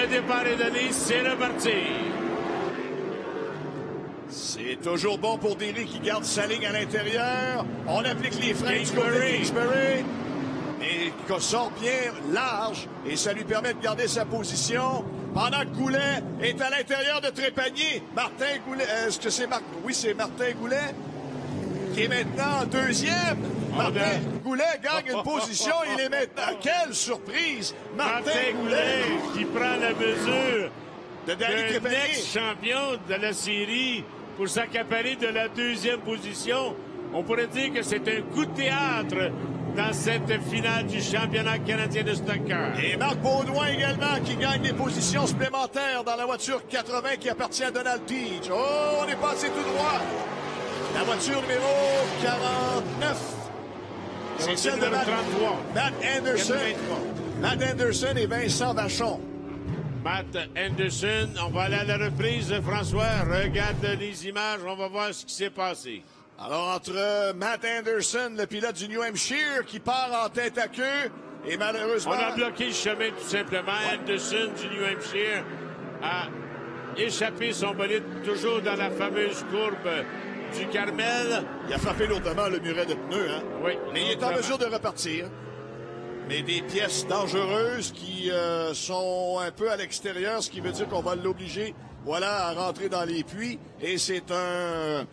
Le départ est donné, c'est reparti. C'est toujours bon pour Derry qui garde sa ligne à l'intérieur. On applique les freins du côté Kingsbury. Kingsbury. Et qui sort bien large et ça lui permet de garder sa position. Pendant que Goulet est à l'intérieur de Trépanier. Martin Goulet, euh, est-ce que c'est Marc? Oui, c'est Martin Goulet qui est maintenant en deuxième. Martin. Goulet gagne une position. Il est maintenant. Quelle surprise! Martin, Martin Goulet qui prend la mesure de d'un ex-champion de la série pour s'accaparer de la deuxième position. On pourrait dire que c'est un coup de théâtre dans cette finale du championnat canadien de soccer. Et Marc Baudouin également qui gagne des positions supplémentaires dans la voiture 80 qui appartient à Donald Teach. Oh, on est passé tout droit. La voiture numéro 49. C'est celle de Matt, 33. Matt Anderson. 83. Matt Anderson et Vincent Vachon. Matt Anderson, on va aller à la reprise. François, regarde les images, on va voir ce qui s'est passé. Alors, entre Matt Anderson, le pilote du New Hampshire, qui part en tête à queue, et malheureusement... On a bloqué le chemin tout simplement. Anderson du New Hampshire a échappé son bolide toujours dans la fameuse courbe du Carmel. Il a frappé lourdement le muret de pneus, hein? Oui. Mais il est en mesure de repartir. Mais des pièces dangereuses qui euh, sont un peu à l'extérieur, ce qui veut dire qu'on va l'obliger, voilà, à rentrer dans les puits. Et c'est un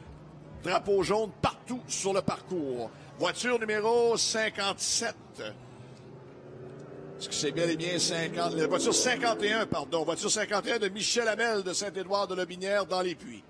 drapeau jaune partout sur le parcours. Voiture numéro 57. Est-ce que c'est bien et bien 50? La voiture 51, pardon. Voiture 51 de Michel Hamel de Saint-Édouard de Lobinière dans les puits.